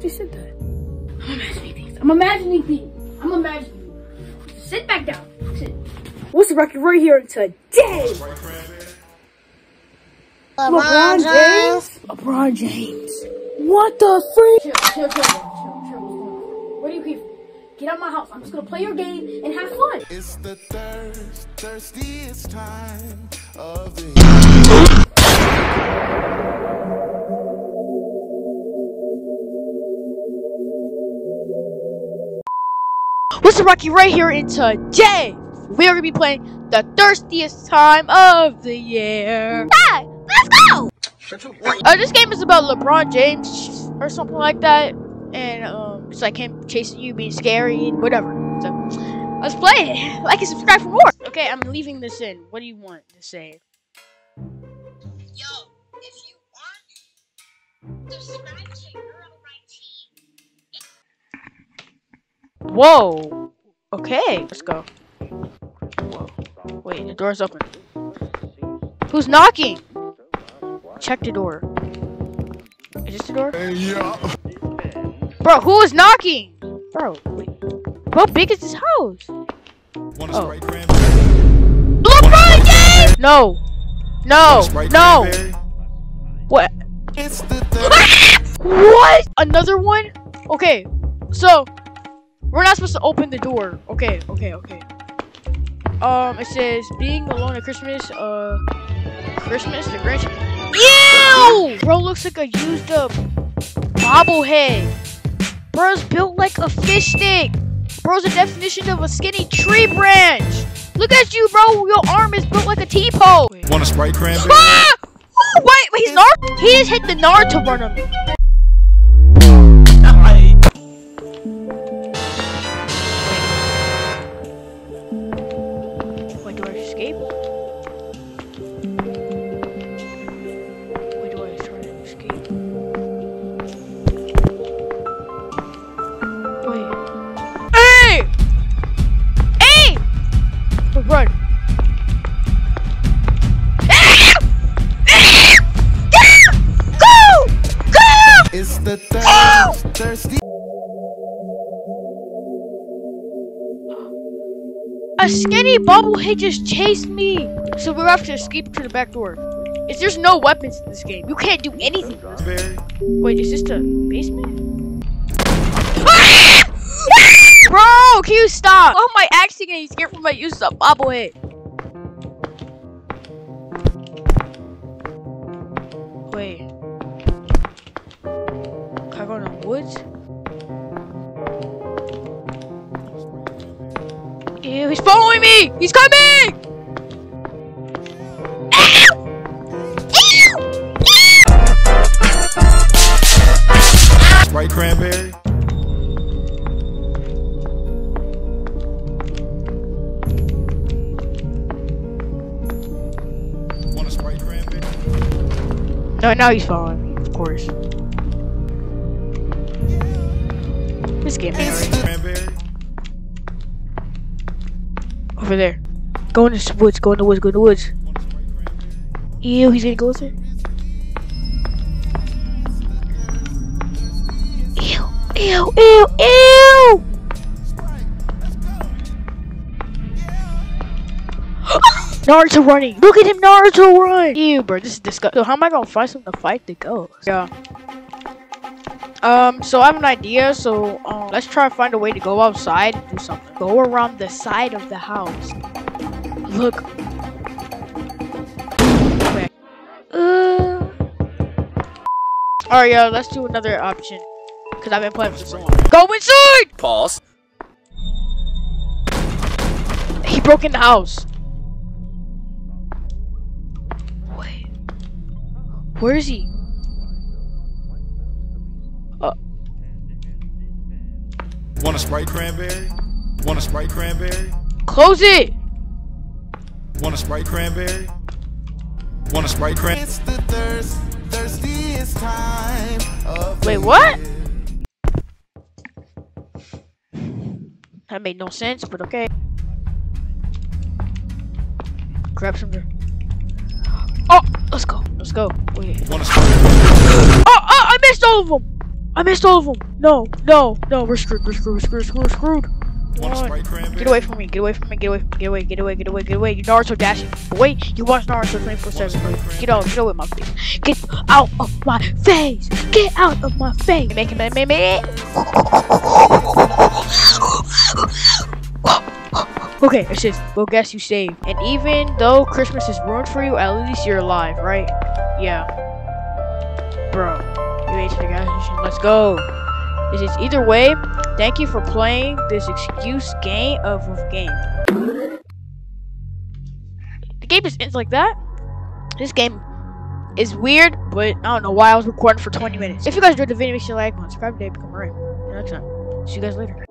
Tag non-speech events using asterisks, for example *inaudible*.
I'm imagining things. I'm imagining things. I'm imagining. Sit back down. Sit. What's the record right here today? LeBron James. LeBron James. What the freak? Chill, chill, chill, chill, chill. What are you here? Get out of my house. I'm just gonna play your game and have fun. It's the thirst, thirstiest time of the *laughs* What's up, RockyRey here and today we're gonna be playing the thirstiest time of the year. Hey, let's go! Uh, this game is about LeBron James or something like that, and um, it's like him chasing you, being scary, and whatever. So let's play it. Like and subscribe for more. Okay, I'm leaving this in. What do you want to say? Yo, if you want, subscribe to Whoa. Okay, let's go. Whoa. Wait, the door's open. Who's knocking? Check the door. Is this the door? Yeah. Bro, who is knocking? Bro, wait. How big is this house? Want Oh. a Sprite cranberry? LeBron James! No. No. Sprite No. cranberry? What? It's the thirst. *laughs* What? Another one? Okay. So, we're not supposed to open the door. Okay, okay, okay. Um, it says being alone at Christmas, uh, Christmas, the Grinch. Ew! Bro looks like a used up bobblehead. Bro's built like a fish stick. Bro's the definition of a skinny tree branch. Look at you, bro. Your arm is built like a T-pole. Want a Sprite cranberry? Ah! Ooh, wait, wait, he's Naruto. He just hit the Naruto run on me. A skinny bobblehead just chased me. So we're have to escape to the back door. There's no weapons in this game? You can't do anything. Wait, is this the basement? *laughs* Bro, can you stop? Oh my axe again, he's scared from my use of bobblehead. Wait. Can I go in the woods? Ew, he's following me! He's coming! Sprite cranberry? Want a Sprite cranberry? No, now he's following me, of course. This game ain't It's right. the cranberry? Over there. Go in the woods, go in the woods, go in the woods. Ew, he's gonna go with. Ew, ew, ew, ew! *gasps* Naruto running! Look at him, Naruto run! Ew, bro, this is disgusting. So how am I gonna find something to fight the ghost? Yeah. Um, so I have an idea, so um, let's try to find a way to go outside and do something. Go around the side of the house. Look. Okay. Uh... Alright, yo, let's do another option. Because I've been playing for so long. Go inside! Pause. He broke in the house. Wait. Where is he? Want a Sprite cranberry? Want a Sprite cranberry? Close it! Want a Sprite cranberry? Want a Sprite cranberry? It's the thirst, thirstiest time of Wait, what? That made no sense, but okay. Grab some. Oh, let's go. Let's go. Wait. Want a Sprite Oh, oh, I missed all of them. I missed all of them. No, no, no. We're screwed. We're screwed. We're screwed. We're screwed. We're screwed. Want a What? Sprite cranberry? Get away from me. Get away from me. Get away from me. Get away. Get away. Get away. Get away. You Naruto dashing. Boy, you watch Naruto 24/7. Get out. Get away my face. Get out of my face. Get out of my face. Make him. Make me. Okay, it says, well, guess you saved. And even though Christmas is ruined for you, at least you're alive, right? Yeah. Bro, you ate Let's go. Is it's either way, thank you for playing this excuse game of, game. The game just ends like that. This game is weird, but I don't know why I was recording for 20 minutes. If you guys enjoyed the video, make sure to like, and subscribe, and become a ring. Until next time, see you guys later.